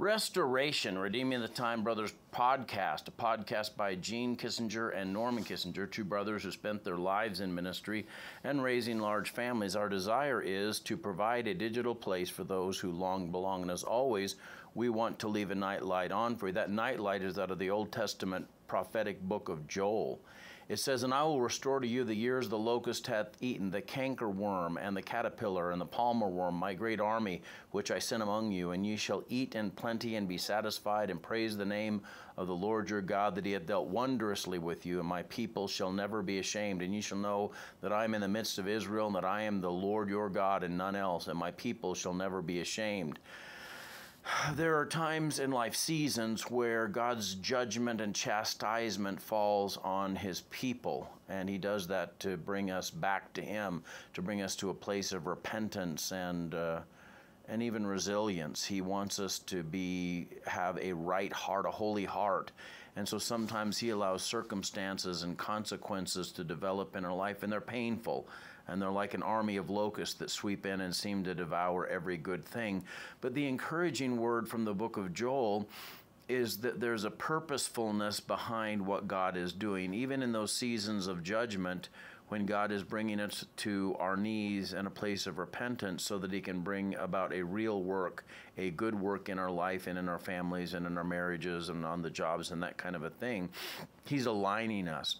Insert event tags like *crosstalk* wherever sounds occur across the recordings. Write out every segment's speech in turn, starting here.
Restoration, Redeeming the Time Brothers podcast, a podcast by Gene Kissinger and Norman Kissinger, two brothers who spent their lives in ministry and raising large families. Our desire is to provide a digital place for those who long belong. And as always, we want to leave a night light on for you. That night light is out of the Old Testament prophetic book of Joel. It says, And I will restore to you the years the locust hath eaten, the canker worm, and the caterpillar, and the palmer worm, my great army, which I sent among you. And ye shall eat in plenty and be satisfied, and praise the name of the Lord your God, that he hath dealt wondrously with you. And my people shall never be ashamed. And ye shall know that I am in the midst of Israel, and that I am the Lord your God, and none else. And my people shall never be ashamed there are times in life seasons where God's judgment and chastisement falls on his people and he does that to bring us back to him to bring us to a place of repentance and uh, and even resilience. He wants us to be have a right heart, a holy heart. And so sometimes he allows circumstances and consequences to develop in our life and they're painful and they're like an army of locusts that sweep in and seem to devour every good thing. But the encouraging word from the book of Joel is that there's a purposefulness behind what God is doing, even in those seasons of judgment when God is bringing us to our knees in a place of repentance so that He can bring about a real work, a good work in our life and in our families and in our marriages and on the jobs and that kind of a thing. He's aligning us,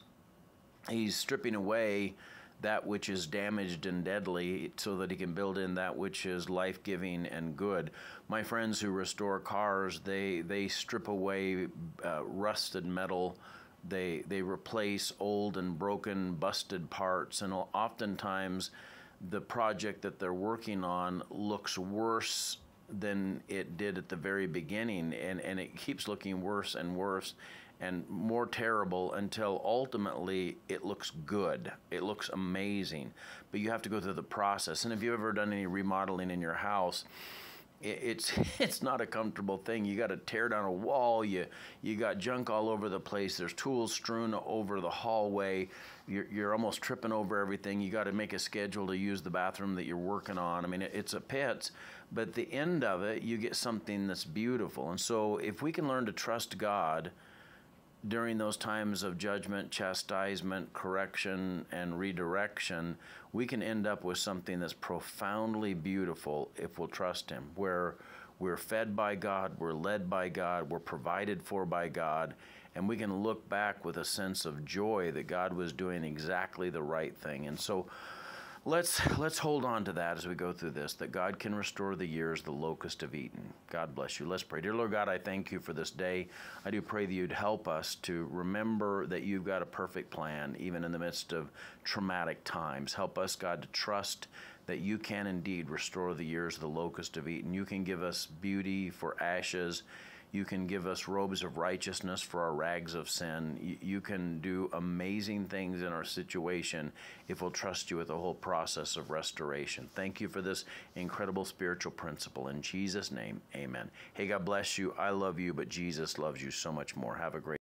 He's stripping away that which is damaged and deadly so that he can build in that which is life-giving and good. My friends who restore cars they they strip away uh, rusted metal. They they replace old and broken busted parts and oftentimes the project that they're working on looks worse than it did at the very beginning and, and it keeps looking worse and worse and more terrible until ultimately it looks good. It looks amazing. But you have to go through the process. And if you've ever done any remodeling in your house, it's *laughs* it's not a comfortable thing. You got to tear down a wall. You you got junk all over the place. There's tools strewn over the hallway. You're you're almost tripping over everything. You got to make a schedule to use the bathroom that you're working on. I mean, it, it's a pit, but the end of it, you get something that's beautiful. And so, if we can learn to trust God during those times of judgment, chastisement, correction, and redirection, we can end up with something that's profoundly beautiful if we'll trust Him, where we're fed by God, we're led by God, we're provided for by God, and we can look back with a sense of joy that God was doing exactly the right thing. And so, let's let's hold on to that as we go through this that god can restore the years the locust have eaten god bless you. Let's pray. Dear lord god i thank you for this day. I do pray that you'd help us to remember that you've got a perfect plan even in the midst of traumatic times. Help us god to trust that you can indeed restore the years the locust have eaten you can give us beauty for ashes you can give us robes of righteousness for our rags of sin. You can do amazing things in our situation if we'll trust you with the whole process of restoration. Thank you for this incredible spiritual principle. In Jesus' name, amen. Hey, God bless you. I love you, but Jesus loves you so much more. Have a great